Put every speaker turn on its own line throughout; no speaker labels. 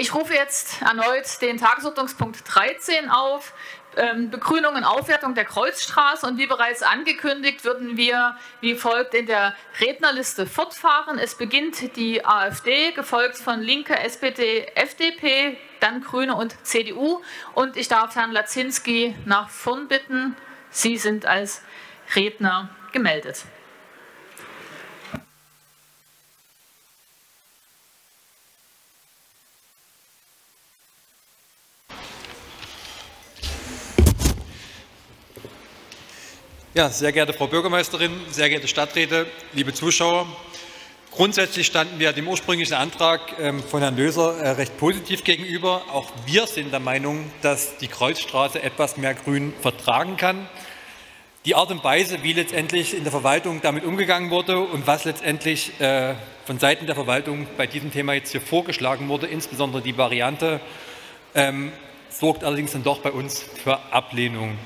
Ich rufe jetzt erneut den Tagesordnungspunkt 13 auf. Ähm, Begrünung und Aufwertung der Kreuzstraße. Und wie bereits angekündigt, würden wir wie folgt in der Rednerliste fortfahren. Es beginnt die AfD, gefolgt von Linke, SPD, FDP, dann Grüne und CDU. Und ich darf Herrn Lazinski nach vorn bitten. Sie sind als Redner gemeldet.
Ja, sehr geehrte Frau Bürgermeisterin, sehr geehrte Stadträte, liebe Zuschauer. Grundsätzlich standen wir dem ursprünglichen Antrag ähm, von Herrn Löser äh, recht positiv gegenüber. Auch wir sind der Meinung, dass die Kreuzstraße etwas mehr Grün vertragen kann. Die Art und Weise, wie letztendlich in der Verwaltung damit umgegangen wurde und was letztendlich äh, von Seiten der Verwaltung bei diesem Thema jetzt hier vorgeschlagen wurde, insbesondere die Variante, ähm, sorgt allerdings dann doch bei uns für Ablehnung.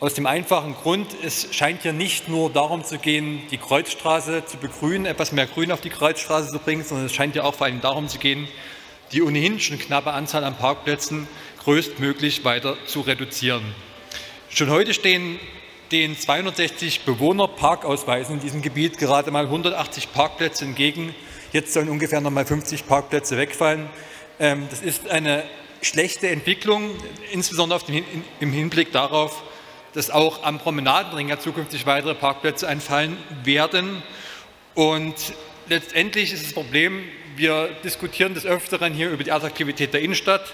Aus dem einfachen Grund, es scheint hier nicht nur darum zu gehen, die Kreuzstraße zu begrünen, etwas mehr Grün auf die Kreuzstraße zu bringen, sondern es scheint ja auch vor allem darum zu gehen, die ohnehin schon knappe Anzahl an Parkplätzen größtmöglich weiter zu reduzieren. Schon heute stehen den 260 Bewohner Parkausweisen in diesem Gebiet gerade mal 180 Parkplätze entgegen. Jetzt sollen ungefähr noch mal 50 Parkplätze wegfallen. Ähm, das ist eine schlechte Entwicklung, insbesondere im Hinblick darauf, dass auch am Promenadenring ja zukünftig weitere Parkplätze einfallen werden. Und letztendlich ist das Problem, wir diskutieren des Öfteren hier über die Attraktivität der Innenstadt.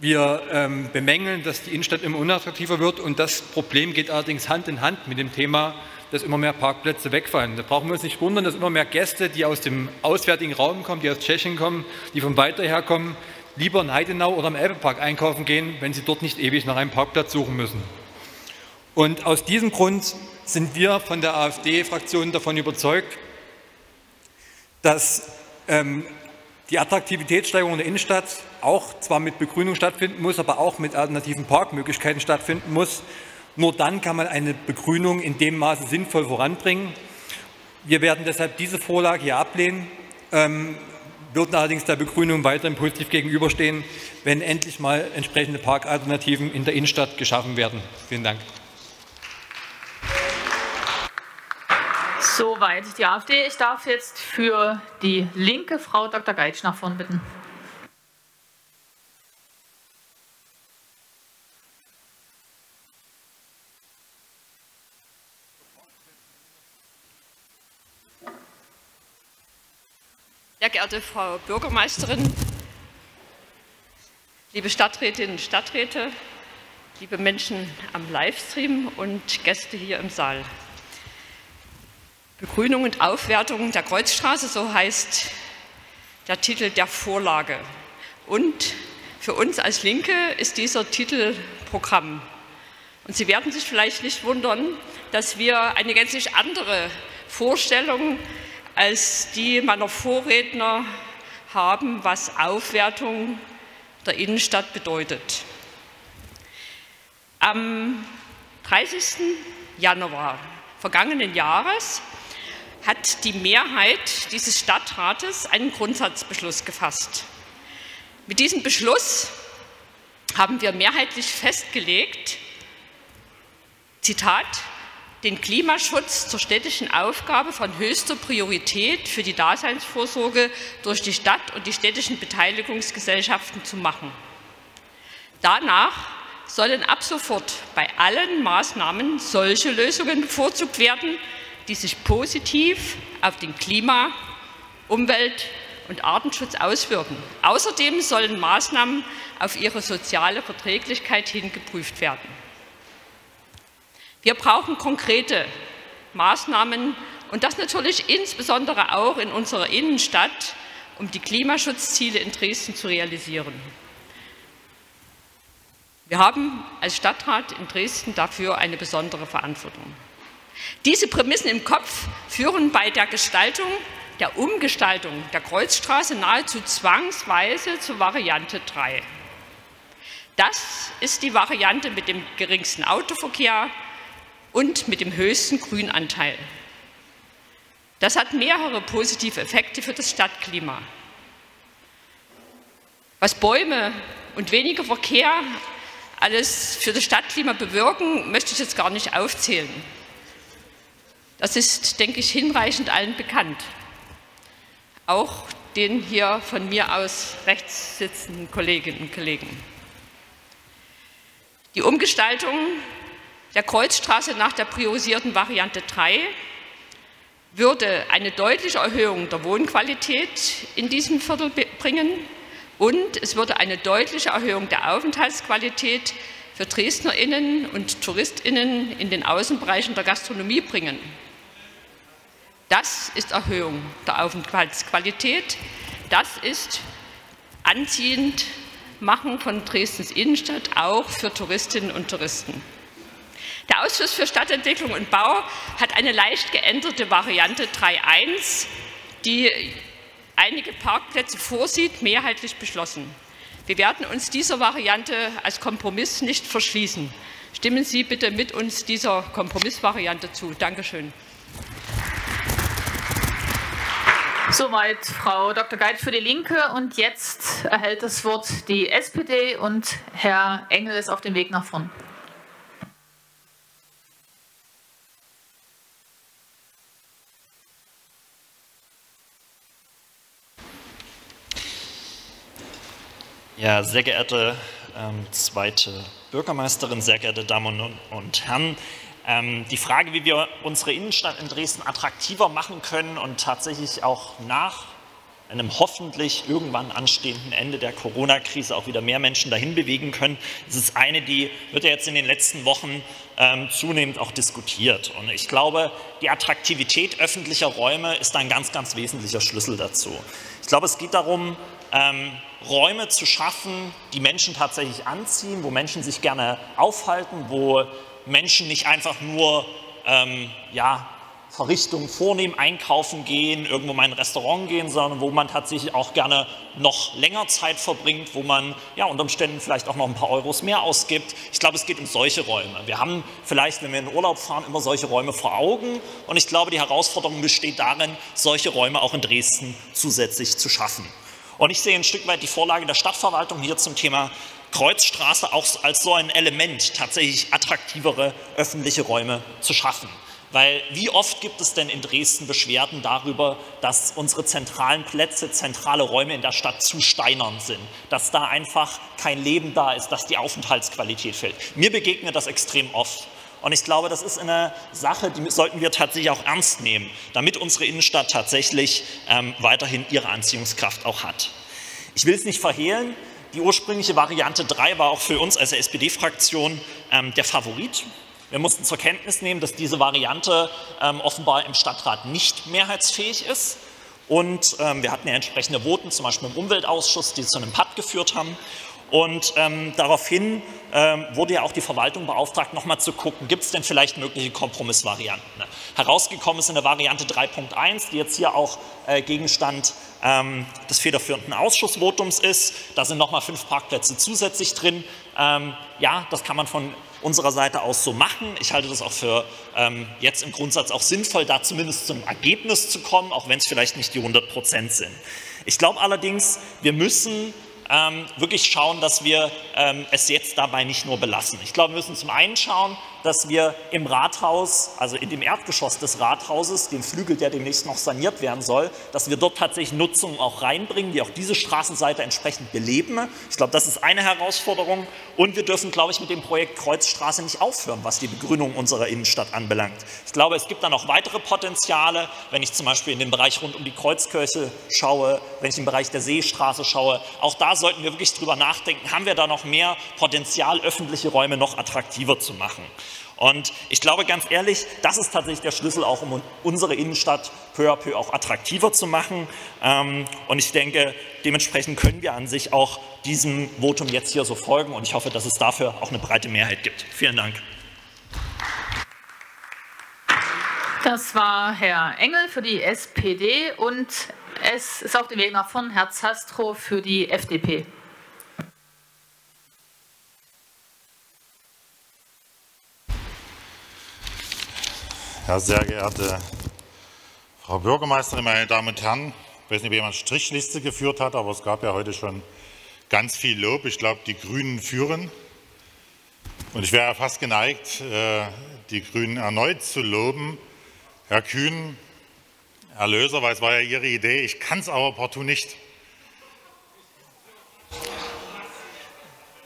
Wir ähm, bemängeln, dass die Innenstadt immer unattraktiver wird und das Problem geht allerdings Hand in Hand mit dem Thema, dass immer mehr Parkplätze wegfallen. Da brauchen wir uns nicht wundern, dass immer mehr Gäste, die aus dem auswärtigen Raum kommen, die aus Tschechien kommen, die von weiter her kommen, lieber in Heidenau oder im Elbepark einkaufen gehen, wenn sie dort nicht ewig nach einem Parkplatz suchen müssen. Und aus diesem Grund sind wir von der AfD-Fraktion davon überzeugt, dass ähm, die Attraktivitätssteigerung der Innenstadt auch zwar mit Begrünung stattfinden muss, aber auch mit alternativen Parkmöglichkeiten stattfinden muss. Nur dann kann man eine Begrünung in dem Maße sinnvoll voranbringen. Wir werden deshalb diese Vorlage hier ablehnen, ähm, würden allerdings der Begrünung weiterhin positiv gegenüberstehen, wenn endlich mal entsprechende Parkalternativen in der Innenstadt geschaffen werden. Vielen Dank.
Soweit die AfD. Ich darf jetzt für die Linke Frau Dr. Geitsch nach vorn bitten.
Sehr geehrte Frau Bürgermeisterin, liebe Stadträtinnen und Stadträte, liebe Menschen am Livestream und Gäste hier im Saal. Begrünung und Aufwertung der Kreuzstraße, so heißt der Titel der Vorlage. Und für uns als Linke ist dieser Titel Programm. Und Sie werden sich vielleicht nicht wundern, dass wir eine gänzlich andere Vorstellung als die meiner Vorredner haben, was Aufwertung der Innenstadt bedeutet. Am 30. Januar vergangenen Jahres hat die Mehrheit dieses Stadtrates einen Grundsatzbeschluss gefasst. Mit diesem Beschluss haben wir mehrheitlich festgelegt, Zitat, den Klimaschutz zur städtischen Aufgabe von höchster Priorität für die Daseinsvorsorge durch die Stadt und die städtischen Beteiligungsgesellschaften zu machen. Danach sollen ab sofort bei allen Maßnahmen solche Lösungen bevorzugt werden, die sich positiv auf den Klima-, Umwelt- und Artenschutz auswirken. Außerdem sollen Maßnahmen auf ihre soziale Verträglichkeit hin geprüft werden. Wir brauchen konkrete Maßnahmen und das natürlich insbesondere auch in unserer Innenstadt, um die Klimaschutzziele in Dresden zu realisieren. Wir haben als Stadtrat in Dresden dafür eine besondere Verantwortung. Diese Prämissen im Kopf führen bei der Gestaltung, der Umgestaltung der Kreuzstraße nahezu zwangsweise zur Variante 3. Das ist die Variante mit dem geringsten Autoverkehr und mit dem höchsten Grünanteil. Das hat mehrere positive Effekte für das Stadtklima. Was Bäume und weniger Verkehr alles für das Stadtklima bewirken, möchte ich jetzt gar nicht aufzählen. Das ist, denke ich, hinreichend allen bekannt. Auch den hier von mir aus rechts sitzenden Kolleginnen und Kollegen. Die Umgestaltung der Kreuzstraße nach der priorisierten Variante 3 würde eine deutliche Erhöhung der Wohnqualität in diesem Viertel bringen und es würde eine deutliche Erhöhung der Aufenthaltsqualität für DresdnerInnen und TouristInnen in den Außenbereichen der Gastronomie bringen. Das ist Erhöhung der Aufenthaltsqualität. Das ist anziehend machen von Dresdens Innenstadt auch für Touristinnen und Touristen. Der Ausschuss für Stadtentwicklung und Bau hat eine leicht geänderte Variante 3.1, die einige Parkplätze vorsieht, mehrheitlich beschlossen. Wir werden uns dieser Variante als Kompromiss nicht verschließen. Stimmen Sie bitte mit uns dieser Kompromissvariante zu. Dankeschön.
Soweit Frau Dr. Geit für die Linke und jetzt erhält das Wort die SPD und Herr Engel ist auf dem Weg nach vorn.
Ja, sehr geehrte ähm, zweite Bürgermeisterin, sehr geehrte Damen und, und Herren, ähm, die Frage, wie wir unsere Innenstadt in Dresden attraktiver machen können und tatsächlich auch nach einem hoffentlich irgendwann anstehenden Ende der Corona-Krise auch wieder mehr Menschen dahin bewegen können. Das ist eine, die wird ja jetzt in den letzten Wochen ähm, zunehmend auch diskutiert. Und ich glaube, die Attraktivität öffentlicher Räume ist ein ganz, ganz wesentlicher Schlüssel dazu. Ich glaube, es geht darum, ähm, Räume zu schaffen, die Menschen tatsächlich anziehen, wo Menschen sich gerne aufhalten, wo Menschen nicht einfach nur ähm, ja, Verrichtungen vornehmen, einkaufen gehen, irgendwo mal in ein Restaurant gehen, sondern wo man tatsächlich auch gerne noch länger Zeit verbringt, wo man ja unter Umständen vielleicht auch noch ein paar Euros mehr ausgibt. Ich glaube, es geht um solche Räume. Wir haben vielleicht, wenn wir in den Urlaub fahren, immer solche Räume vor Augen und ich glaube, die Herausforderung besteht darin, solche Räume auch in Dresden zusätzlich zu schaffen. Und ich sehe ein Stück weit die Vorlage der Stadtverwaltung hier zum Thema Kreuzstraße auch als so ein Element, tatsächlich attraktivere öffentliche Räume zu schaffen. Weil wie oft gibt es denn in Dresden Beschwerden darüber, dass unsere zentralen Plätze, zentrale Räume in der Stadt zu steinern sind, dass da einfach kein Leben da ist, dass die Aufenthaltsqualität fehlt. Mir begegnet das extrem oft. Und ich glaube, das ist eine Sache, die sollten wir tatsächlich auch ernst nehmen, damit unsere Innenstadt tatsächlich ähm, weiterhin ihre Anziehungskraft auch hat. Ich will es nicht verhehlen, die ursprüngliche Variante 3 war auch für uns als SPD-Fraktion ähm, der Favorit. Wir mussten zur Kenntnis nehmen, dass diese Variante ähm, offenbar im Stadtrat nicht mehrheitsfähig ist. Und ähm, wir hatten ja entsprechende Voten, zum Beispiel im Umweltausschuss, die zu einem Patt geführt haben. Und ähm, daraufhin ähm, wurde ja auch die Verwaltung beauftragt, nochmal zu gucken, gibt es denn vielleicht mögliche Kompromissvarianten. Ne? Herausgekommen ist eine Variante 3.1, die jetzt hier auch äh, Gegenstand ähm, des federführenden Ausschussvotums ist. Da sind nochmal fünf Parkplätze zusätzlich drin. Ähm, ja, das kann man von unserer Seite aus so machen. Ich halte das auch für ähm, jetzt im Grundsatz auch sinnvoll, da zumindest zum Ergebnis zu kommen, auch wenn es vielleicht nicht die 100 Prozent sind. Ich glaube allerdings, wir müssen ähm, wirklich schauen, dass wir ähm, es jetzt dabei nicht nur belassen. Ich glaube, wir müssen zum einen schauen, dass wir im Rathaus, also in dem Erdgeschoss des Rathauses, dem Flügel, der demnächst noch saniert werden soll, dass wir dort tatsächlich Nutzung auch reinbringen, die auch diese Straßenseite entsprechend beleben. Ich glaube, das ist eine Herausforderung. Und wir dürfen, glaube ich, mit dem Projekt Kreuzstraße nicht aufhören, was die Begrünung unserer Innenstadt anbelangt. Ich glaube, es gibt da noch weitere Potenziale, wenn ich zum Beispiel in den Bereich rund um die Kreuzkirche schaue, wenn ich im Bereich der Seestraße schaue. Auch da sollten wir wirklich drüber nachdenken, haben wir da noch mehr Potenzial, öffentliche Räume noch attraktiver zu machen. Und ich glaube ganz ehrlich, das ist tatsächlich der Schlüssel auch, um unsere Innenstadt peu à peu auch attraktiver zu machen. Ähm, und ich denke, dementsprechend können wir an sich auch diesem Votum jetzt hier so folgen. Und ich hoffe, dass es dafür auch eine breite Mehrheit gibt. Vielen Dank.
Das war Herr Engel für die SPD und es ist auf dem Weg nach vorn Herr Zastro für die FDP.
Ja, sehr geehrte Frau Bürgermeisterin, meine Damen und Herren, ich weiß nicht, ob jemand Strichliste geführt hat, aber es gab ja heute schon ganz viel Lob. Ich glaube, die Grünen führen. Und ich wäre fast geneigt, äh, die Grünen erneut zu loben. Herr Kühn, Herr Löser, weil es war ja Ihre Idee, ich kann es aber partout nicht.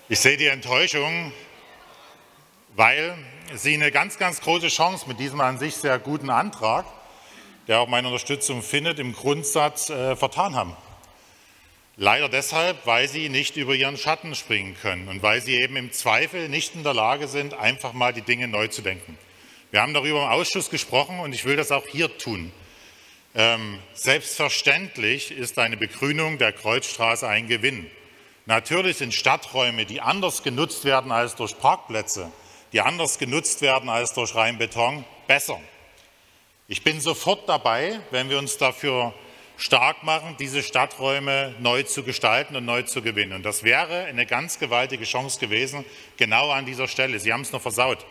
Ich sehe die Enttäuschung, weil Sie eine ganz, ganz große Chance mit diesem an sich sehr guten Antrag, der auch meine Unterstützung findet, im Grundsatz äh, vertan haben. Leider deshalb, weil sie nicht über ihren Schatten springen können und weil sie eben im Zweifel nicht in der Lage sind, einfach mal die Dinge neu zu denken. Wir haben darüber im Ausschuss gesprochen und ich will das auch hier tun. Ähm, selbstverständlich ist eine Begrünung der Kreuzstraße ein Gewinn. Natürlich sind Stadträume, die anders genutzt werden als durch Parkplätze, die anders genutzt werden als durch Rheinbeton, besser. Ich bin sofort dabei, wenn wir uns dafür stark machen, diese Stadträume neu zu gestalten und neu zu gewinnen. Und das wäre eine ganz gewaltige Chance gewesen, genau an dieser Stelle. Sie haben es nur versaut,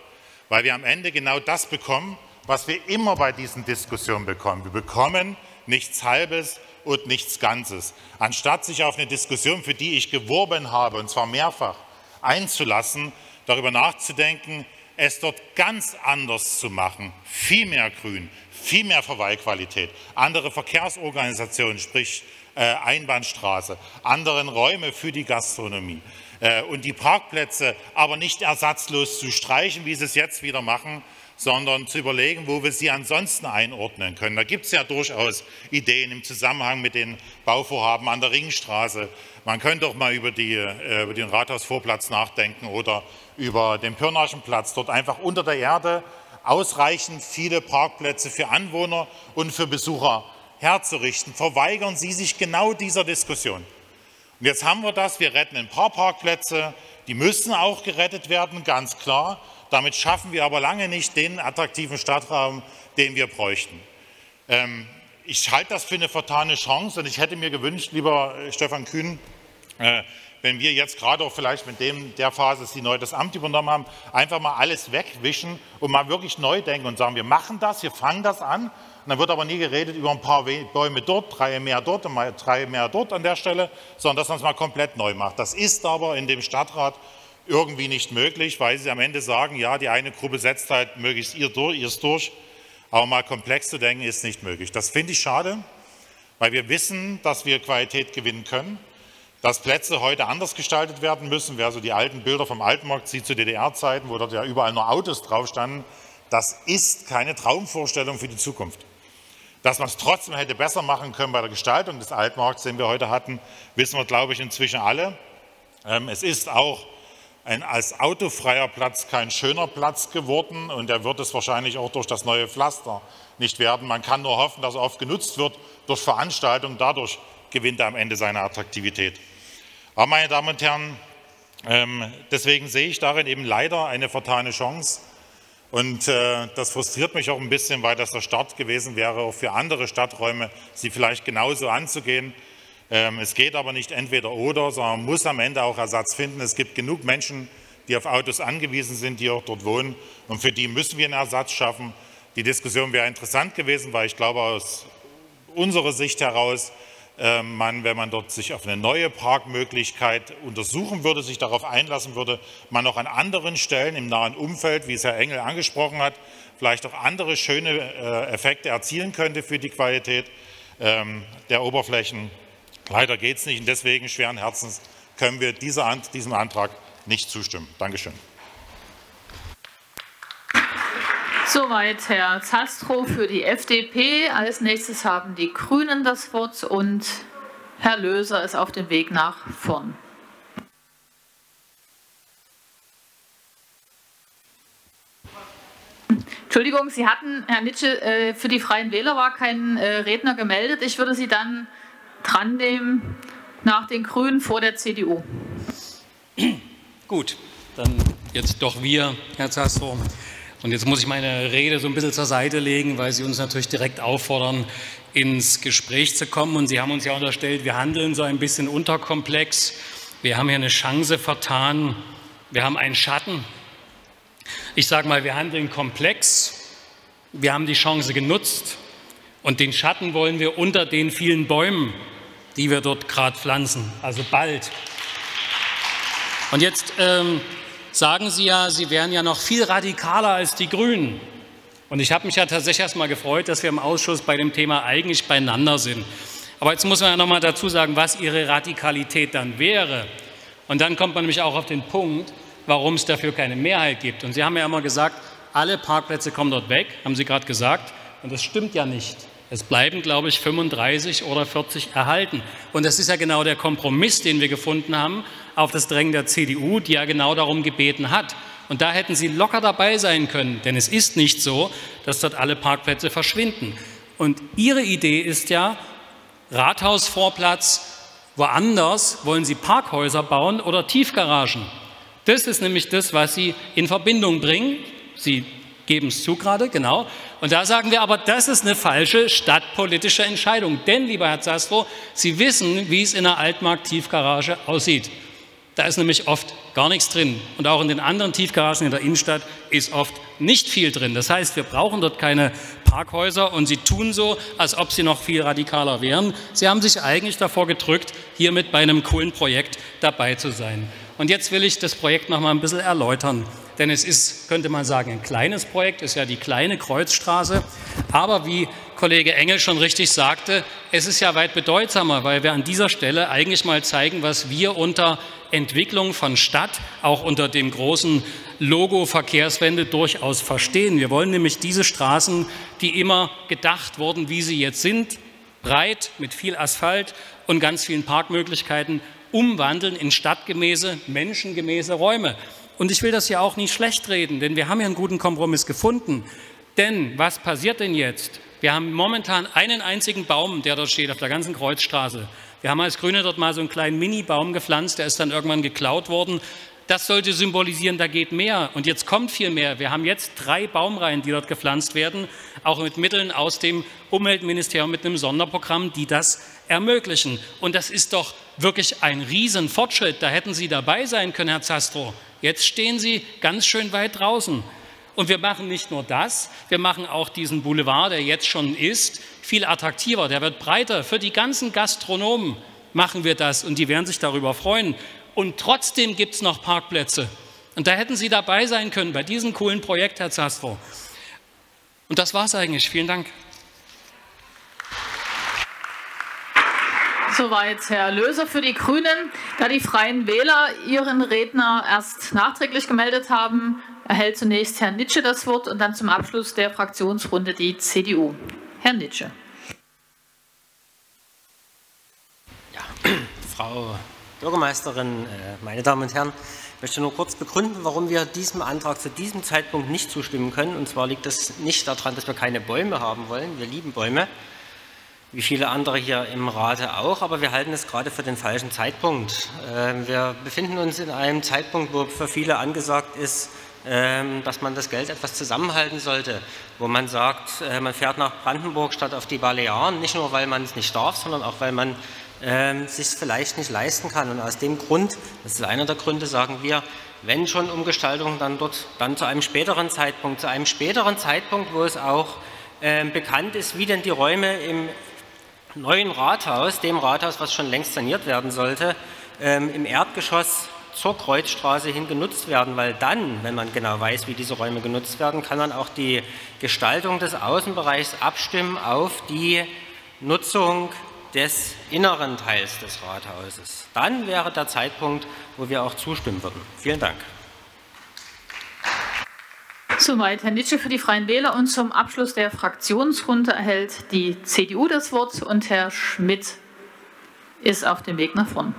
weil wir am Ende genau das bekommen, was wir immer bei diesen Diskussionen bekommen. Wir bekommen nichts Halbes und nichts Ganzes. Anstatt sich auf eine Diskussion, für die ich geworben habe, und zwar mehrfach, einzulassen, darüber nachzudenken, es dort ganz anders zu machen, viel mehr Grün, viel mehr Verweilqualität, andere Verkehrsorganisationen, sprich äh, Einbahnstraße, anderen Räume für die Gastronomie äh, und die Parkplätze aber nicht ersatzlos zu streichen, wie sie es jetzt wieder machen, sondern zu überlegen, wo wir sie ansonsten einordnen können. Da gibt es ja durchaus Ideen im Zusammenhang mit den Bauvorhaben an der Ringstraße. Man könnte auch mal über, die, äh, über den Rathausvorplatz nachdenken oder über den Pirnaschen Platz, dort einfach unter der Erde ausreichend viele Parkplätze für Anwohner und für Besucher herzurichten, verweigern Sie sich genau dieser Diskussion. Und jetzt haben wir das, wir retten ein paar Parkplätze, die müssen auch gerettet werden, ganz klar. Damit schaffen wir aber lange nicht den attraktiven Stadtraum, den wir bräuchten. Ähm, ich halte das für eine vertane Chance und ich hätte mir gewünscht, lieber Stefan Kühn, äh, wenn wir jetzt gerade auch vielleicht mit dem, der Phase, die neu das Amt übernommen haben, einfach mal alles wegwischen und mal wirklich neu denken und sagen, wir machen das, wir fangen das an. Und dann wird aber nie geredet über ein paar Bäume dort, drei mehr dort und drei mehr dort an der Stelle, sondern dass man es mal komplett neu macht. Das ist aber in dem Stadtrat irgendwie nicht möglich, weil sie am Ende sagen, ja, die eine Gruppe setzt halt möglichst ihr durch, ihr durch, aber mal komplex zu denken ist nicht möglich. Das finde ich schade, weil wir wissen, dass wir Qualität gewinnen können dass Plätze heute anders gestaltet werden müssen. Wer so die alten Bilder vom Altenmarkt sieht zu DDR-Zeiten, wo dort ja überall nur Autos drauf standen, das ist keine Traumvorstellung für die Zukunft. Dass man es trotzdem hätte besser machen können bei der Gestaltung des Altmarkts, den wir heute hatten, wissen wir, glaube ich, inzwischen alle. Ähm, es ist auch ein als autofreier Platz kein schöner Platz geworden und er wird es wahrscheinlich auch durch das neue Pflaster nicht werden. Man kann nur hoffen, dass er oft genutzt wird durch Veranstaltungen. Dadurch gewinnt er am Ende seine Attraktivität. Aber meine Damen und Herren, ähm, deswegen sehe ich darin eben leider eine vertane Chance. Und äh, das frustriert mich auch ein bisschen, weil das der Start gewesen wäre, auch für andere Stadträume sie vielleicht genauso anzugehen. Ähm, es geht aber nicht entweder oder, sondern man muss am Ende auch Ersatz finden. Es gibt genug Menschen, die auf Autos angewiesen sind, die auch dort wohnen. Und für die müssen wir einen Ersatz schaffen. Die Diskussion wäre interessant gewesen, weil ich glaube, aus unserer Sicht heraus äh, man, wenn man dort sich auf eine neue Parkmöglichkeit untersuchen würde, sich darauf einlassen würde, man auch an anderen Stellen im nahen Umfeld, wie es Herr Engel angesprochen hat, vielleicht auch andere schöne äh, Effekte erzielen könnte für die Qualität ähm, der Oberflächen. Leider geht es nicht und deswegen schweren Herzens können wir diesem Antrag nicht zustimmen. Dankeschön.
Soweit Herr Zastrow für die FDP. Als nächstes haben die Grünen das Wort und Herr Löser ist auf dem Weg nach vorn. Entschuldigung, Sie hatten, Herr Nitsche, äh, für die Freien Wähler war kein äh, Redner gemeldet. Ich würde Sie dann dran nehmen nach den Grünen vor der CDU.
Gut, dann jetzt doch wir, Herr Zastrow. Und jetzt muss ich meine Rede so ein bisschen zur Seite legen, weil Sie uns natürlich direkt auffordern, ins Gespräch zu kommen. Und Sie haben uns ja unterstellt, wir handeln so ein bisschen unterkomplex. Wir haben hier eine Chance vertan. Wir haben einen Schatten. Ich sage mal, wir handeln komplex. Wir haben die Chance genutzt. Und den Schatten wollen wir unter den vielen Bäumen, die wir dort gerade pflanzen, also bald Und jetzt ähm, sagen Sie ja, Sie wären ja noch viel radikaler als die Grünen. Und ich habe mich ja tatsächlich erst mal gefreut, dass wir im Ausschuss bei dem Thema eigentlich beieinander sind. Aber jetzt muss man ja noch mal dazu sagen, was Ihre Radikalität dann wäre. Und dann kommt man nämlich auch auf den Punkt, warum es dafür keine Mehrheit gibt. Und Sie haben ja immer gesagt, alle Parkplätze kommen dort weg, haben Sie gerade gesagt. Und das stimmt ja nicht. Es bleiben, glaube ich, 35 oder 40 erhalten. Und das ist ja genau der Kompromiss, den wir gefunden haben auf das Drängen der CDU, die ja genau darum gebeten hat. Und da hätten Sie locker dabei sein können, denn es ist nicht so, dass dort alle Parkplätze verschwinden. Und Ihre Idee ist ja, Rathausvorplatz, woanders wollen Sie Parkhäuser bauen oder Tiefgaragen. Das ist nämlich das, was Sie in Verbindung bringen. Sie geben es zu gerade, genau. Und da sagen wir aber, das ist eine falsche stadtpolitische Entscheidung. Denn, lieber Herr Zastro, Sie wissen, wie es in einer Altmarkt-Tiefgarage aussieht. Da ist nämlich oft gar nichts drin. Und auch in den anderen Tiefgaragen in der Innenstadt ist oft nicht viel drin. Das heißt, wir brauchen dort keine Parkhäuser und sie tun so, als ob sie noch viel radikaler wären. Sie haben sich eigentlich davor gedrückt, hiermit bei einem coolen Projekt dabei zu sein. Und jetzt will ich das Projekt noch mal ein bisschen erläutern. Denn es ist, könnte man sagen, ein kleines Projekt, ist ja die kleine Kreuzstraße. Aber wie Kollege Engel schon richtig sagte, es ist ja weit bedeutsamer, weil wir an dieser Stelle eigentlich mal zeigen, was wir unter Entwicklung von Stadt, auch unter dem großen Logo Verkehrswende durchaus verstehen. Wir wollen nämlich diese Straßen, die immer gedacht wurden, wie sie jetzt sind, breit mit viel Asphalt und ganz vielen Parkmöglichkeiten umwandeln in stadtgemäße, menschengemäße Räume. Und ich will das ja auch nicht schlecht reden, denn wir haben ja einen guten Kompromiss gefunden. Denn was passiert denn jetzt? Wir haben momentan einen einzigen Baum, der dort steht auf der ganzen Kreuzstraße. Wir haben als Grüne dort mal so einen kleinen Mini-Baum gepflanzt, der ist dann irgendwann geklaut worden. Das sollte symbolisieren, da geht mehr. Und jetzt kommt viel mehr. Wir haben jetzt drei Baumreihen, die dort gepflanzt werden, auch mit Mitteln aus dem Umweltministerium, mit einem Sonderprogramm, die das ermöglichen. Und das ist doch wirklich ein Riesenfortschritt. Da hätten Sie dabei sein können, Herr Zastro. Jetzt stehen Sie ganz schön weit draußen. Und wir machen nicht nur das, wir machen auch diesen Boulevard, der jetzt schon ist, viel attraktiver. Der wird breiter. Für die ganzen Gastronomen machen wir das und die werden sich darüber freuen und trotzdem gibt es noch Parkplätze. Und da hätten Sie dabei sein können bei diesem coolen Projekt, Herr Zastro. Und das war es eigentlich. Vielen Dank.
Soweit Herr Löser für die Grünen. Da die Freien Wähler ihren Redner erst nachträglich gemeldet haben, erhält zunächst Herr Nitsche das Wort und dann zum Abschluss der Fraktionsrunde die CDU. Herr Nitsche.
Ja, Frau Bürgermeisterin, äh, meine Damen und Herren, ich möchte nur kurz begründen, warum wir diesem Antrag zu diesem Zeitpunkt nicht zustimmen können. Und zwar liegt es nicht daran, dass wir keine Bäume haben wollen. Wir lieben Bäume, wie viele andere hier im Rate auch, aber wir halten es gerade für den falschen Zeitpunkt. Ähm, wir befinden uns in einem Zeitpunkt, wo für viele angesagt ist, ähm, dass man das Geld etwas zusammenhalten sollte, wo man sagt, äh, man fährt nach Brandenburg statt auf die Balearen, nicht nur, weil man es nicht darf, sondern auch, weil man ähm, sich vielleicht nicht leisten kann. Und aus dem Grund, das ist einer der Gründe, sagen wir, wenn schon Umgestaltung, dann dort, dann zu einem späteren Zeitpunkt, zu einem späteren Zeitpunkt, wo es auch bekannt ist, wie denn die Räume im neuen Rathaus, dem Rathaus, was schon längst saniert werden sollte, ähm, im Erdgeschoss zur Kreuzstraße hin genutzt werden, weil dann, wenn man genau weiß, wie diese Räume genutzt werden, kann man auch die Gestaltung des Außenbereichs abstimmen auf die Nutzung des inneren Teils des Rathauses. Dann wäre der Zeitpunkt, wo wir auch zustimmen würden. Vielen Dank.
Soweit Herr Nitsche für die Freien Wähler und zum Abschluss der Fraktionsrunde erhält die CDU das Wort und Herr Schmidt ist auf dem Weg nach vorn.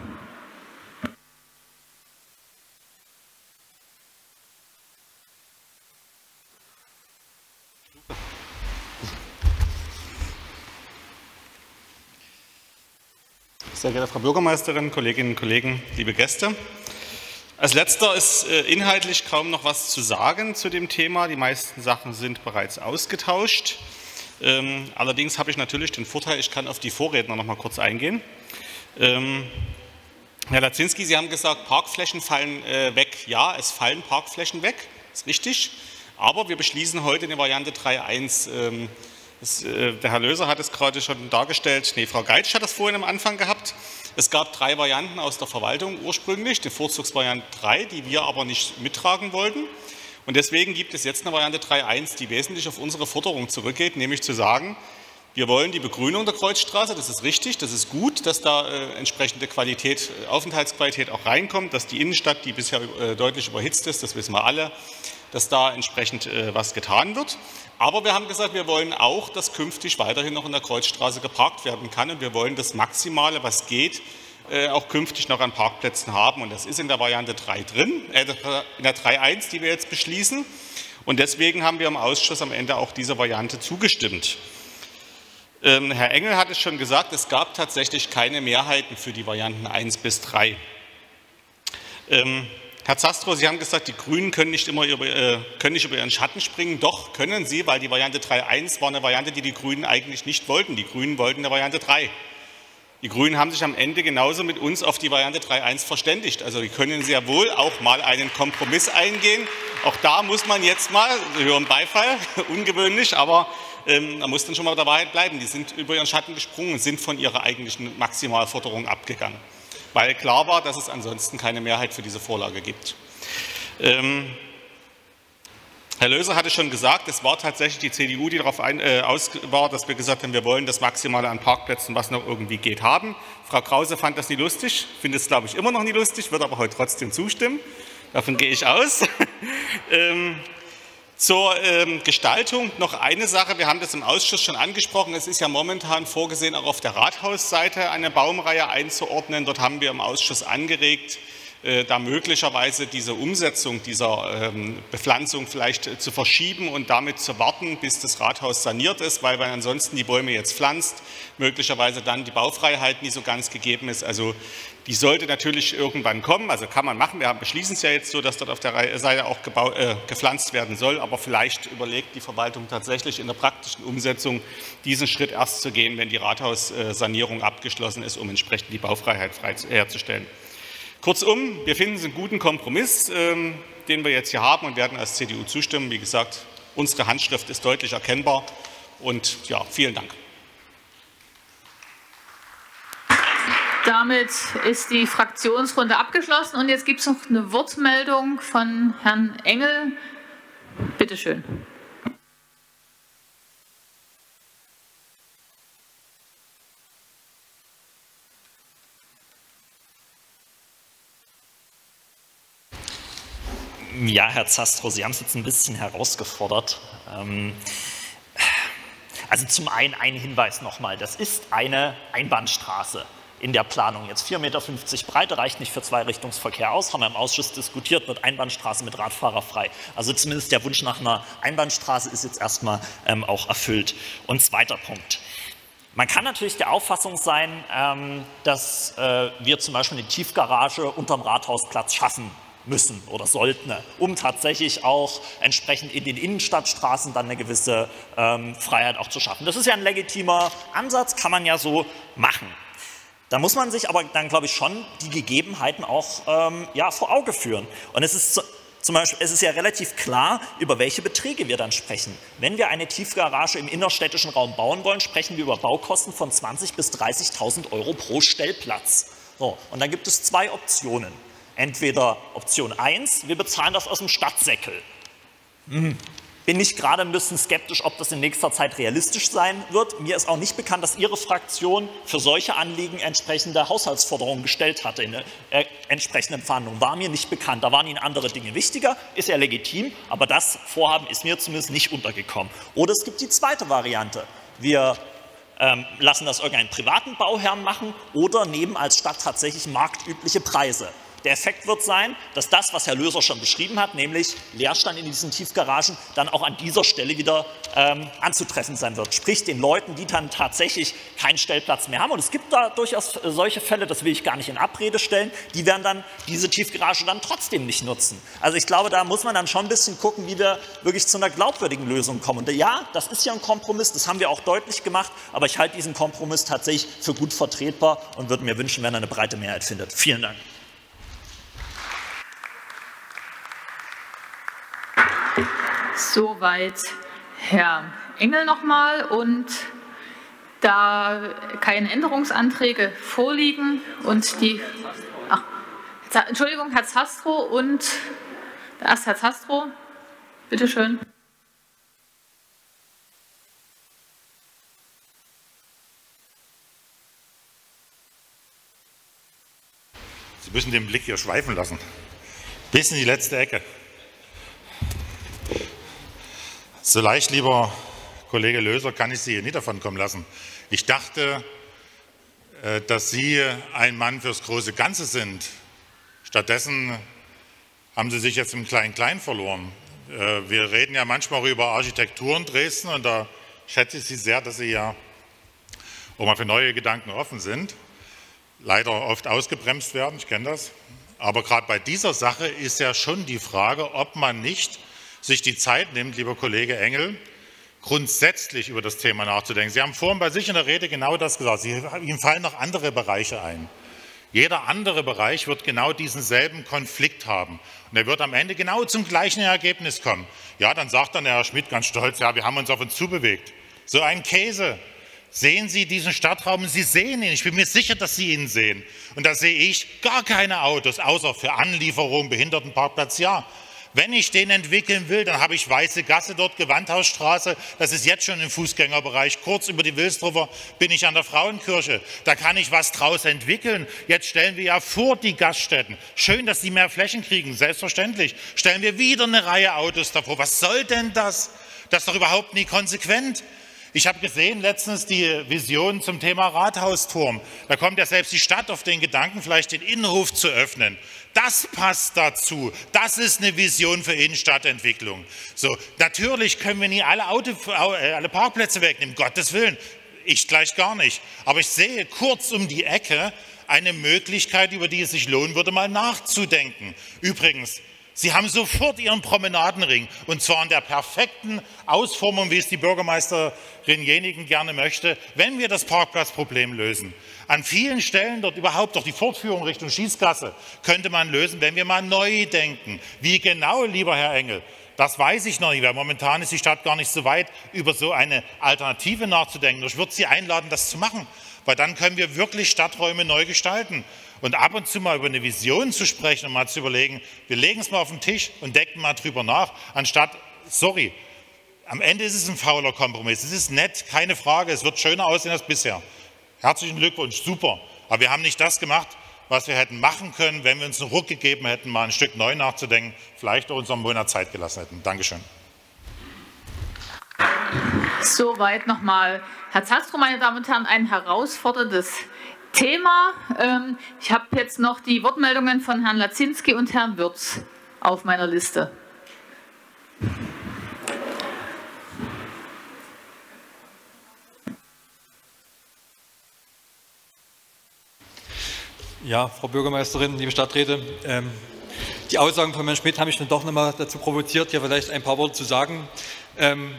Sehr geehrte Frau Bürgermeisterin, Kolleginnen und Kollegen, liebe Gäste. Als letzter ist äh, inhaltlich kaum noch was zu sagen zu dem Thema. Die meisten Sachen sind bereits ausgetauscht. Ähm, allerdings habe ich natürlich den Vorteil, ich kann auf die Vorredner noch mal kurz eingehen. Ähm, Herr Lazinski, Sie haben gesagt, Parkflächen fallen äh, weg. Ja, es fallen Parkflächen weg, ist richtig. Aber wir beschließen heute eine Variante 3.1. Ähm, äh, der Herr Löser hat es gerade schon dargestellt, nee, Frau Geitsch hat das vorhin am Anfang gehabt. Es gab drei Varianten aus der Verwaltung ursprünglich, die Vorzugsvariante 3, die wir aber nicht mittragen wollten. Und deswegen gibt es jetzt eine Variante 3.1, die wesentlich auf unsere Forderung zurückgeht, nämlich zu sagen, wir wollen die Begrünung der Kreuzstraße, das ist richtig, das ist gut, dass da äh, entsprechende Qualität, äh, Aufenthaltsqualität auch reinkommt, dass die Innenstadt, die bisher äh, deutlich überhitzt ist, das wissen wir alle, dass da entsprechend äh, was getan wird. Aber wir haben gesagt, wir wollen auch, dass künftig weiterhin noch in der Kreuzstraße geparkt werden kann und wir wollen das Maximale, was geht, äh, auch künftig noch an Parkplätzen haben. Und das ist in der Variante 3 drin, äh, in der 3.1, die wir jetzt beschließen. Und deswegen haben wir im Ausschuss am Ende auch dieser Variante zugestimmt. Ähm, Herr Engel hat es schon gesagt, es gab tatsächlich keine Mehrheiten für die Varianten 1 bis 3. Ähm, Herr Zastro, Sie haben gesagt, die Grünen können nicht immer über, äh, können nicht über ihren Schatten springen. Doch, können sie, weil die Variante 3.1 war eine Variante, die die Grünen eigentlich nicht wollten. Die Grünen wollten eine Variante 3. Die Grünen haben sich am Ende genauso mit uns auf die Variante 3.1 verständigt. Also die können sehr wohl auch mal einen Kompromiss eingehen. Auch da muss man jetzt mal, wir hören Beifall, ungewöhnlich, aber ähm, man muss dann schon mal der Wahrheit bleiben. Die sind über ihren Schatten gesprungen und sind von ihrer eigentlichen Maximalforderung abgegangen weil klar war, dass es ansonsten keine Mehrheit für diese Vorlage gibt. Ähm, Herr Löser hatte schon gesagt, es war tatsächlich die CDU, die darauf ein, äh, aus war, dass wir gesagt haben, wir wollen das Maximale an Parkplätzen, was noch irgendwie geht, haben. Frau Krause fand das nie lustig, findet es, glaube ich, immer noch nie lustig, wird aber heute trotzdem zustimmen. Davon gehe ich aus. ähm, zur ähm, Gestaltung noch eine Sache. Wir haben das im Ausschuss schon angesprochen. Es ist ja momentan vorgesehen, auch auf der Rathausseite eine Baumreihe einzuordnen. Dort haben wir im Ausschuss angeregt, da möglicherweise diese Umsetzung dieser ähm, Bepflanzung vielleicht äh, zu verschieben und damit zu warten, bis das Rathaus saniert ist, weil man ansonsten die Bäume jetzt pflanzt, möglicherweise dann die Baufreiheit nie so ganz gegeben ist. Also die sollte natürlich irgendwann kommen, also kann man machen. Wir beschließen es ja jetzt so, dass dort auf der Seite auch äh, gepflanzt werden soll, aber vielleicht überlegt die Verwaltung tatsächlich in der praktischen Umsetzung diesen Schritt erst zu gehen, wenn die Rathaussanierung abgeschlossen ist, um entsprechend die Baufreiheit herzustellen. Kurzum, wir finden es einen guten Kompromiss, ähm, den wir jetzt hier haben und werden als CDU zustimmen. Wie gesagt, unsere Handschrift ist deutlich erkennbar und ja, vielen Dank.
Damit ist die Fraktionsrunde abgeschlossen und jetzt gibt es noch eine Wortmeldung von Herrn Engel. Bitte schön.
Ja, Herr Zastro, Sie haben es jetzt ein bisschen herausgefordert. Ähm, also zum einen ein Hinweis nochmal, das ist eine Einbahnstraße in der Planung. Jetzt 4,50 Meter Breite reicht nicht für Zweirichtungsverkehr aus, haben wir im Ausschuss diskutiert, wird Einbahnstraße mit Radfahrer frei. Also zumindest der Wunsch nach einer Einbahnstraße ist jetzt erstmal ähm, auch erfüllt. Und zweiter Punkt. Man kann natürlich der Auffassung sein, ähm, dass äh, wir zum Beispiel eine Tiefgarage unterm Rathausplatz schaffen müssen oder sollten, um tatsächlich auch entsprechend in den Innenstadtstraßen dann eine gewisse ähm, Freiheit auch zu schaffen. Das ist ja ein legitimer Ansatz, kann man ja so machen. Da muss man sich aber dann, glaube ich, schon die Gegebenheiten auch ähm, ja, vor Auge führen. Und es ist zum Beispiel, es ist ja relativ klar, über welche Beträge wir dann sprechen. Wenn wir eine Tiefgarage im innerstädtischen Raum bauen wollen, sprechen wir über Baukosten von 20.000 bis 30.000 Euro pro Stellplatz. So, und dann gibt es zwei Optionen. Entweder Option 1, wir bezahlen das aus dem Stadtsäckel. Hm. Bin ich gerade ein bisschen skeptisch, ob das in nächster Zeit realistisch sein wird. Mir ist auch nicht bekannt, dass Ihre Fraktion für solche Anliegen entsprechende Haushaltsforderungen gestellt hatte in äh, entsprechenden Verhandlungen. War mir nicht bekannt. Da waren Ihnen andere Dinge wichtiger, ist ja legitim, aber das Vorhaben ist mir zumindest nicht untergekommen. Oder es gibt die zweite Variante. Wir ähm, lassen das irgendeinen privaten Bauherrn machen oder nehmen als Stadt tatsächlich marktübliche Preise. Der Effekt wird sein, dass das, was Herr Löser schon beschrieben hat, nämlich Leerstand in diesen Tiefgaragen, dann auch an dieser Stelle wieder ähm, anzutreffen sein wird. Sprich, den Leuten, die dann tatsächlich keinen Stellplatz mehr haben, und es gibt da durchaus äh, solche Fälle, das will ich gar nicht in Abrede stellen, die werden dann diese Tiefgarage dann trotzdem nicht nutzen. Also ich glaube, da muss man dann schon ein bisschen gucken, wie wir wirklich zu einer glaubwürdigen Lösung kommen. Und ja, das ist ja ein Kompromiss, das haben wir auch deutlich gemacht, aber ich halte diesen Kompromiss tatsächlich für gut vertretbar und würde mir wünschen, wenn er eine breite Mehrheit findet. Vielen Dank.
Soweit Herr Engel nochmal und Da keine Änderungsanträge vorliegen und die. Ach, Entschuldigung, Herr Zastro und erst Herr Zastro. Bitte schön.
Sie müssen den Blick hier schweifen lassen. Bis in die letzte Ecke. So leicht, lieber Kollege Löser, kann ich Sie hier nicht davon kommen lassen. Ich dachte, äh, dass Sie ein Mann fürs große Ganze sind. Stattdessen haben Sie sich jetzt im Klein-Klein verloren. Äh, wir reden ja manchmal über Architektur in Dresden und da schätze ich Sie sehr, dass Sie ja auch mal für neue Gedanken offen sind leider oft ausgebremst werden, ich kenne das. Aber gerade bei dieser Sache ist ja schon die Frage, ob man nicht sich die Zeit nimmt, lieber Kollege Engel, grundsätzlich über das Thema nachzudenken. Sie haben vorhin bei sich in der Rede genau das gesagt. Sie, Ihnen fallen noch andere Bereiche ein. Jeder andere Bereich wird genau diesen selben Konflikt haben. Und er wird am Ende genau zum gleichen Ergebnis kommen. Ja, dann sagt dann der Herr Schmidt ganz stolz, ja, wir haben uns auf uns zubewegt. So ein Käse. Sehen Sie diesen Stadtraum? Sie sehen ihn. Ich bin mir sicher, dass Sie ihn sehen. Und da sehe ich gar keine Autos, außer für Anlieferung, Behindertenparkplatz, ja. Wenn ich den entwickeln will, dann habe ich Weiße Gasse dort, Gewandhausstraße. Das ist jetzt schon im Fußgängerbereich. Kurz über die Wilsdruffer bin ich an der Frauenkirche. Da kann ich was draus entwickeln. Jetzt stellen wir ja vor die Gaststätten. Schön, dass die mehr Flächen kriegen. Selbstverständlich. Stellen wir wieder eine Reihe Autos davor. Was soll denn das? Das ist doch überhaupt nie konsequent. Ich habe gesehen letztens die Vision zum Thema Rathausturm. Da kommt ja selbst die Stadt auf den Gedanken, vielleicht den Innenhof zu öffnen. Das passt dazu. Das ist eine Vision für Innenstadtentwicklung. So, natürlich können wir nie alle, Auto, äh, alle Parkplätze wegnehmen, Gottes Willen. Ich gleich gar nicht. Aber ich sehe kurz um die Ecke eine Möglichkeit, über die es sich lohnen würde, mal nachzudenken. Übrigens, Sie haben sofort Ihren Promenadenring und zwar in der perfekten Ausformung, wie es die Bürgermeisterin Jenigen gerne möchte, wenn wir das Parkplatzproblem lösen. An vielen Stellen dort überhaupt doch die Fortführung Richtung Schießgasse könnte man lösen, wenn wir mal neu denken. Wie genau, lieber Herr Engel? Das weiß ich noch nicht, weil momentan ist die Stadt gar nicht so weit, über so eine Alternative nachzudenken. Ich würde Sie einladen, das zu machen, weil dann können wir wirklich Stadträume neu gestalten. Und ab und zu mal über eine Vision zu sprechen und mal zu überlegen, wir legen es mal auf den Tisch und denken mal drüber nach, anstatt, sorry, am Ende ist es ein fauler Kompromiss. Es ist nett, keine Frage, es wird schöner aussehen als bisher. Herzlichen Glückwunsch, super. Aber wir haben nicht das gemacht, was wir hätten machen können, wenn wir uns einen Ruck gegeben hätten, mal ein Stück neu nachzudenken, vielleicht auch uns einen Monat Zeit gelassen hätten. Dankeschön.
Soweit nochmal. Herr Zastro, meine Damen und Herren, ein herausforderndes Thema. Ähm, ich habe jetzt noch die Wortmeldungen von Herrn Lazinski und Herrn Würz auf meiner Liste.
Ja, Frau Bürgermeisterin, liebe Stadträte, ähm, die Aussagen von Herrn Schmidt haben mich dann doch nochmal dazu provoziert, hier vielleicht ein paar Worte zu sagen. Ähm,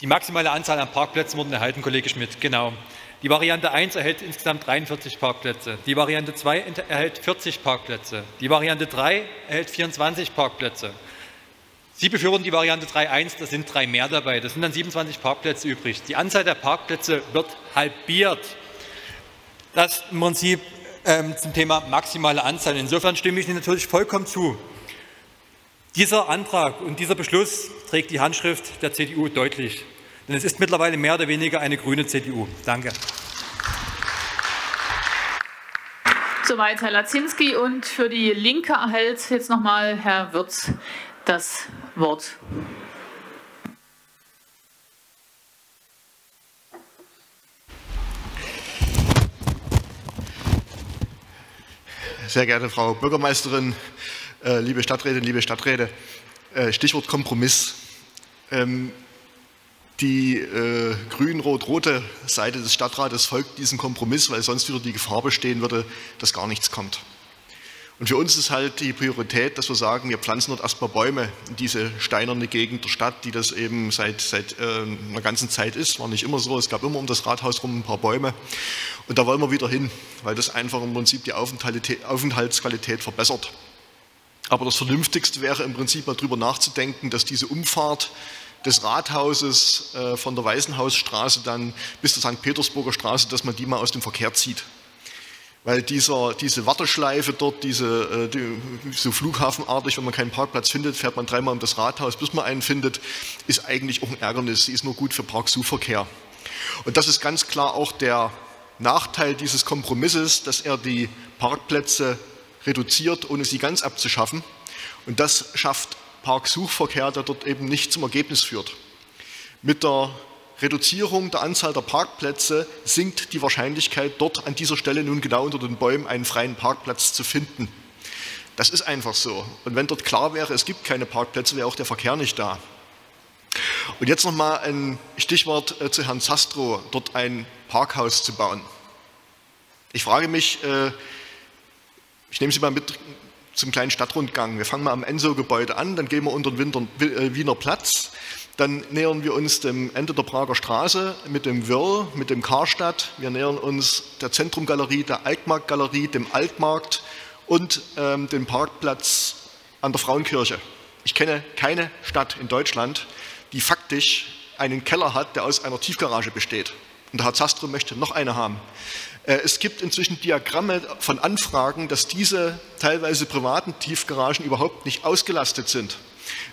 die maximale Anzahl an Parkplätzen wurden erhalten, Kollege Schmidt, genau. Die Variante 1 erhält insgesamt 43 Parkplätze. Die Variante 2 erhält 40 Parkplätze. Die Variante 3 erhält 24 Parkplätze. Sie befürworten die Variante 3.1, da sind drei mehr dabei. Das sind dann 27 Parkplätze übrig. Die Anzahl der Parkplätze wird halbiert. Das im Prinzip ähm, zum Thema maximale Anzahl. Insofern stimme ich Ihnen natürlich vollkommen zu. Dieser Antrag und dieser Beschluss trägt die Handschrift der CDU deutlich. Denn es ist mittlerweile mehr oder weniger eine grüne CDU. Danke.
Soweit Herr Lazinski und für die Linke erhält jetzt nochmal Herr Wirz das Wort.
Sehr geehrte Frau Bürgermeisterin, äh, liebe Stadträte, liebe Stadträte, äh, Stichwort Kompromiss. Die äh, grün-rot-rote Seite des Stadtrates folgt diesem Kompromiss, weil sonst wieder die Gefahr bestehen würde, dass gar nichts kommt. Und für uns ist halt die Priorität, dass wir sagen, wir pflanzen dort erstmal Bäume in diese steinerne Gegend der Stadt, die das eben seit, seit äh, einer ganzen Zeit ist. War nicht immer so, es gab immer um das Rathaus rum ein paar Bäume. Und da wollen wir wieder hin, weil das einfach im Prinzip die Aufenthaltsqualität verbessert. Aber das Vernünftigste wäre im Prinzip mal darüber nachzudenken, dass diese Umfahrt des Rathauses äh, von der Weißenhausstraße dann bis zur St. Petersburger Straße, dass man die mal aus dem Verkehr zieht. Weil dieser, diese Warteschleife dort, diese, äh, die, so flughafenartig, wenn man keinen Parkplatz findet, fährt man dreimal um das Rathaus, bis man einen findet, ist eigentlich auch ein Ärgernis. Sie ist nur gut für Parksuchverkehr. Und das ist ganz klar auch der Nachteil dieses Kompromisses, dass er die Parkplätze reduziert, ohne sie ganz abzuschaffen. Und das schafft Parksuchverkehr, der dort eben nicht zum Ergebnis führt. Mit der Reduzierung der Anzahl der Parkplätze sinkt die Wahrscheinlichkeit, dort an dieser Stelle nun genau unter den Bäumen einen freien Parkplatz zu finden. Das ist einfach so. Und wenn dort klar wäre, es gibt keine Parkplätze, wäre auch der Verkehr nicht da. Und jetzt nochmal ein Stichwort äh, zu Herrn Zastro, dort ein Parkhaus zu bauen. Ich frage mich, äh, ich nehme Sie mal mit zum kleinen Stadtrundgang. Wir fangen mal am Enso-Gebäude an, dann gehen wir unter den äh, Wiener Platz, dann nähern wir uns dem Ende der Prager Straße mit dem Wörl, mit dem Karstadt. Wir nähern uns der Zentrumgalerie, der Altmarktgalerie, dem Altmarkt und ähm, dem Parkplatz an der Frauenkirche. Ich kenne keine Stadt in Deutschland, die faktisch einen Keller hat, der aus einer Tiefgarage besteht. Und der Herr Zastro möchte noch eine haben. Äh, es gibt inzwischen Diagramme von Anfragen, dass diese teilweise privaten Tiefgaragen überhaupt nicht ausgelastet sind.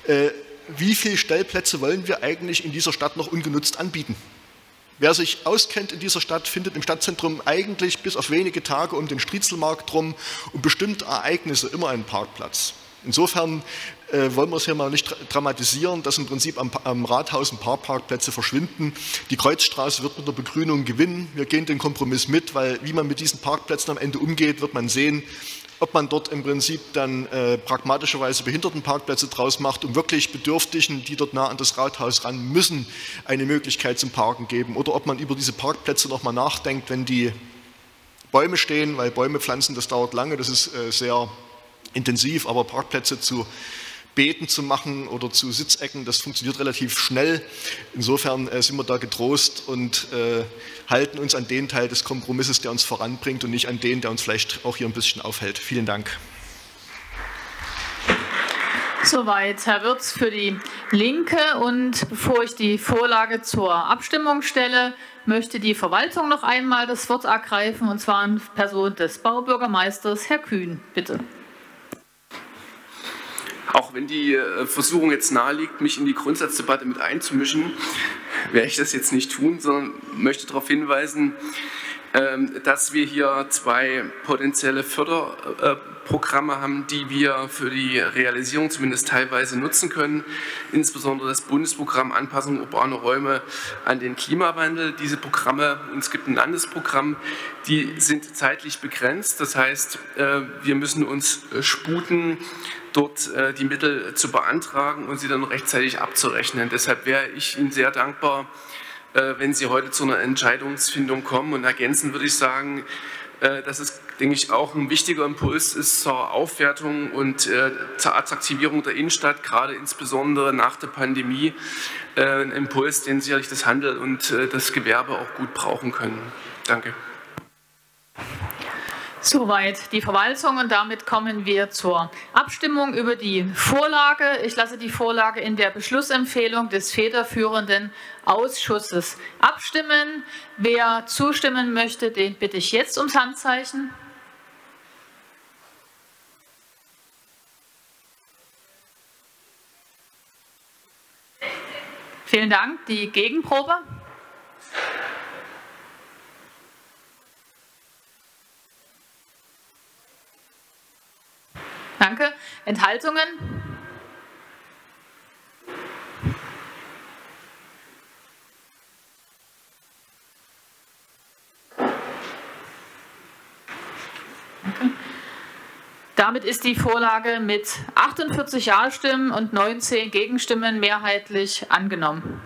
Äh, wie viele Stellplätze wollen wir eigentlich in dieser Stadt noch ungenutzt anbieten? Wer sich auskennt in dieser Stadt, findet im Stadtzentrum eigentlich bis auf wenige Tage um den Striezelmarkt rum und bestimmte Ereignisse immer einen Parkplatz. Insofern äh, wollen wir es hier mal nicht dramatisieren, dass im Prinzip am, am, Rathaus ein paar Parkplätze verschwinden. Die Kreuzstraße wird mit der Begrünung gewinnen. Wir gehen den Kompromiss mit, weil wie man mit diesen Parkplätzen am Ende umgeht, wird man sehen, ob man dort im Prinzip dann äh, pragmatischerweise Behindertenparkplätze draus macht, um wirklich Bedürftigen, die dort nah an das Rathaus ran müssen, eine Möglichkeit zum Parken geben. Oder ob man über diese Parkplätze nochmal nachdenkt, wenn die Bäume stehen, weil Bäume pflanzen, das dauert lange, das ist äh, sehr intensiv, aber Parkplätze zu Beeten zu machen oder zu Sitzecken, das funktioniert relativ schnell. Insofern äh, sind wir da getrost und äh, halten uns an den Teil des Kompromisses, der uns voranbringt und nicht an den, der uns vielleicht auch hier ein bisschen aufhält. Vielen Dank.
Soweit Herr Wirz für die Linke. Und bevor ich die Vorlage zur Abstimmung stelle, möchte die Verwaltung noch einmal das Wort ergreifen, und zwar in Person des Baubürgermeisters, Herr Kühn. Bitte.
Auch wenn die äh, Versuchung jetzt naheliegt, mich in die Grundsatzdebatte mit einzumischen, werde ich das jetzt nicht tun, sondern möchte darauf hinweisen, dass wir hier zwei potenzielle Förderprogramme haben, die wir für die Realisierung zumindest teilweise nutzen können, insbesondere das Bundesprogramm Anpassung urbaner Räume an den Klimawandel. Diese Programme, und es gibt ein Landesprogramm, die sind zeitlich begrenzt. Das heißt, äh, wir müssen uns sputen, dort äh, die Mittel zu beantragen und sie dann rechtzeitig abzurechnen. Deshalb wäre ich Ihnen sehr dankbar, wenn Sie heute zu einer Entscheidungsfindung kommen. Und ergänzend würde ich sagen, äh, dass es, denke ich, auch ein wichtiger Impuls ist zur Aufwertung und äh, zur Attraktivierung der Innenstadt, gerade insbesondere nach der Pandemie. Äh, ein Impuls, den sicherlich das Handel und äh, das Gewerbe auch gut brauchen können. Danke.
Soweit die Verwaltung und damit kommen wir zur Abstimmung über die Vorlage. Ich lasse die Vorlage in der Beschlussempfehlung des federführenden Ausschusses abstimmen. Wer zustimmen möchte, den bitte ich jetzt ums Handzeichen. Vielen Dank. Die Gegenprobe. Danke. Enthaltungen? Damit ist die Vorlage mit 48 Ja-Stimmen und 19 Gegenstimmen mehrheitlich angenommen.